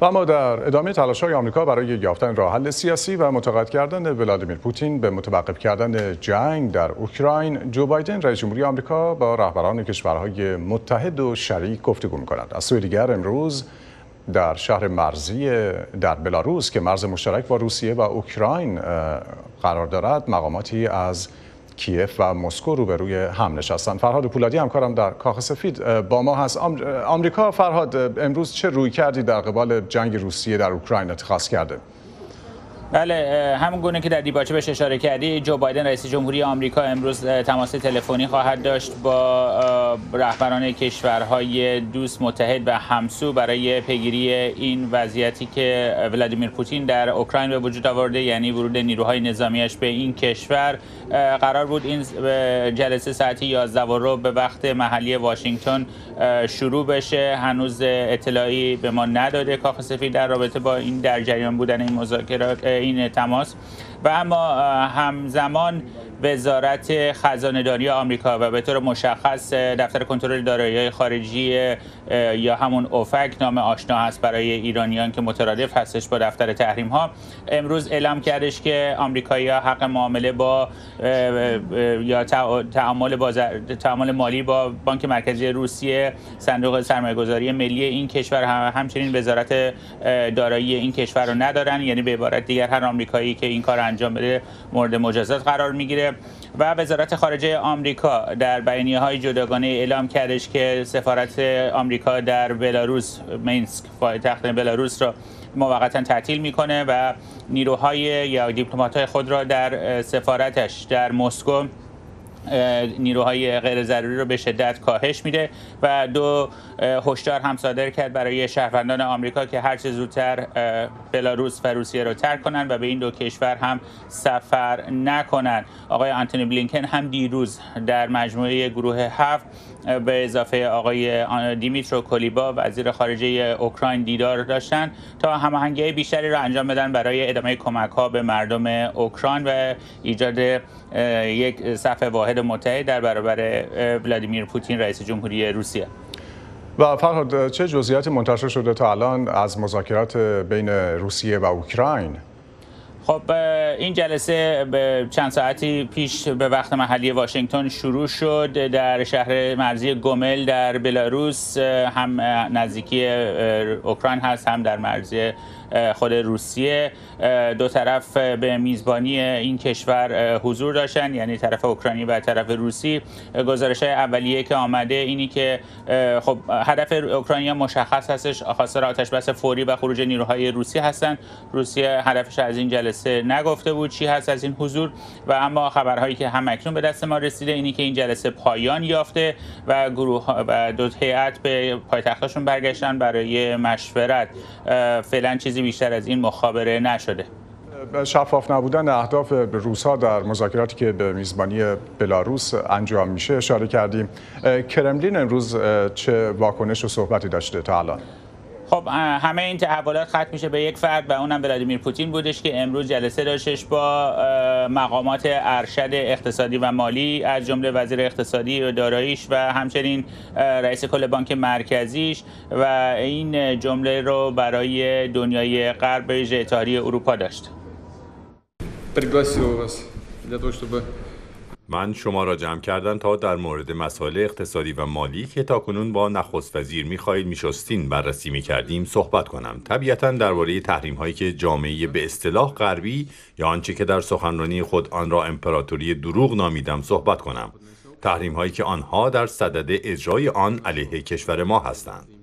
و اما در ادامه تلاش های آمریکا برای یافتن راه حل سیاسی و متقاعد کردن ولادیمیر پوتین به متوقف کردن جنگ در اوکراین جو بایدن رئیس جمهوری آمریکا با رهبران کشورهای متحد و شریک گفتگو می‌کند. از سوی دیگر امروز در شهر مرزی در بلاروس که مرز مشترک با روسیه و اوکراین قرار دارد مقاماتی از کیف و مسکو روبروی هم نشستن. فرهاد پولادی همکارم در کاخ سفید با ما هست. آمریکا فرهاد امروز چه روی کردی در قبال جنگ روسیه در اوکراین اتخاذ کرده؟ بله همون گونه که در دیباچه بهش اشاره کردی جو بایدن رئیس جمهوری آمریکا امروز تماس تلفنی خواهد داشت با رهبران کشورهای دوست متحد و همسو برای پیگیری این وضعیتی که ولادیمیر پوتین در اوکراین به وجود آورده یعنی ورود نیروهای نظامیش به این کشور. قرار بود این جلسه ساعتی 11 رو به وقت محلی واشنگتن شروع بشه. هنوز اطلاعی به ما نداده. کاخ سفید در رابطه با این در جریان بودن این مذاکرات این تماس. و اما همزمان وزارت خزانه‌داری آمریکا و به طور مشخص دفتر کنترل دارایی‌های خارجی یا همون اوفک نام آشنا هست برای ایرانیان که مترادف هستش با دفتر تحریم ها امروز اعلام کردش که آمریکایی‌ها حق معامله با یا تعامل تعامل مالی با بانک مرکزی روسیه صندوق سرمایه‌گذاری ملی این کشور همچنین وزارت دارایی این کشور رو ندارن. یعنی به عبارت دیگر هر آمریکایی که این کار انجام بده مورد مجازات قرار می‌گیره. و وزارت خارجه آمریکا در بیانیه های جداگانه اعلام کردش که سفارت آمریکا در بلاروس مینسک پایتخت بلاروس را موقتا تعطیل می‌کنه و نیروهای یا دیپلمات‌های خود را در سفارتش در مسکو نیروهای غیر ضروری رو به شدت کاهش میده و دو هشدار هم صادر کرد برای شهروندان آمریکا که هر چه زودتر بلاروس و روسیه رو ترک کنن و به این دو کشور هم سفر نکنند آقای آنتونی بلینکن هم دیروز در مجموعه گروه هفت به اضافه آقای دیمیترو کولیبا وزیر خارجه اوکراین دیدار داشتن تا هماهنگی بیشتری را انجام بدن برای ادامه کمک ها به مردم اوکراین و ایجاد یک صف واحد متحد در برابر ولادیمیر پوتین رئیس جمهوری روسیه. و فرهاد چه جزئیاتی منتشر شده تا الان از مذاکرات بین روسیه و اوکراین؟ خب این جلسه به چند ساعتی پیش به وقت محلی واشنگتن شروع شد. در شهر مرزی گومل در بلاروس هم نزدیکی اوکراین هست هم در مرزی خود روسیه. دو طرف به میزبانی این کشور حضور داشتن یعنی طرف اوکراینی و طرف روسی. گزارش های اولیه که آمده اینی که خب هدف اوکراینیا مشخص هستش خواستار آتش بس فوری و خروج نیروهای روسی هستند روسیه هدفش از این جلسه نگفته بود چی هست از این حضور و اما خبرهایی که هم اکنون به دست ما رسیده اینی که این جلسه پایان یافته و گروه و دو هیئت به پایتختاشون برگشتن برای مشورت. فعلا چیزی بیشتر از این مخابره نشده. شفاف نبودن اهداف روسا در مذاکراتی که به میزبانی بلاروس انجام میشه اشاره کردیم. کرملین امروز چه واکنش و صحبتی داشته تا الان؟ خب همه این تحولات ختم میشه به یک فرد و اونم ولادیمیر پوتین بودش که امروز جلسه داشتش با مقامات ارشد اقتصادی و مالی از جمله وزیر اقتصادی و داراییش و همچنین رئیس کل بانک مرکزیش و این جمله رو برای دنیای غرب اتحادیه اروپا داشت. من شما را جمع کردن تا در مورد مسائل اقتصادی و مالی که تاکنون با نخست وزیر میخائیل میشستین بررسی می کردیم صحبت کنم. طبیعتا درباره تحریم هایی که جامعه به اصطلاح غربی یا آنچه که در سخنرانی خود آن را امپراتوری دروغ نامیدم صحبت کنم. تحریم هایی که آنها در صدد اجرای آن علیه کشور ما هستند.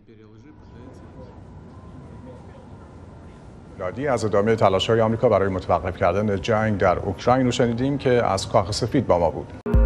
لادی از ادامه تلاش های آمریکا برای متوقف کردن جنگ در اوکراین رو شنیدیم که از کاخ سفید با ما بود.